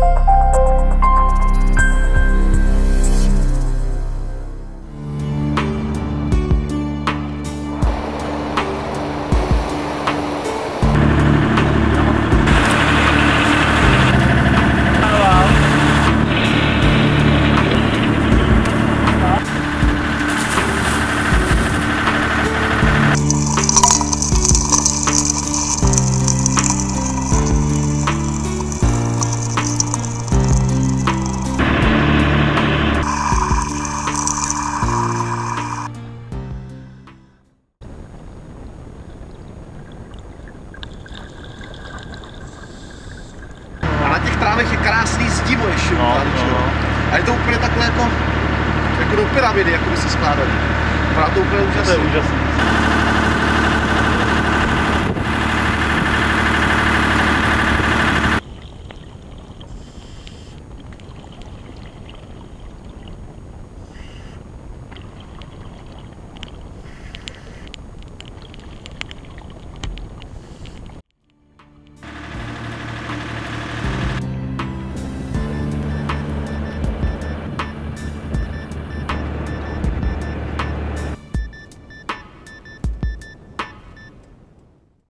you trávech je krásný zdivo ještě No, no, no. A je to úplně takhle jako, jako do pyramidy, jako by se skládaly. Vypadá to úplně To je úžasně. úžasné.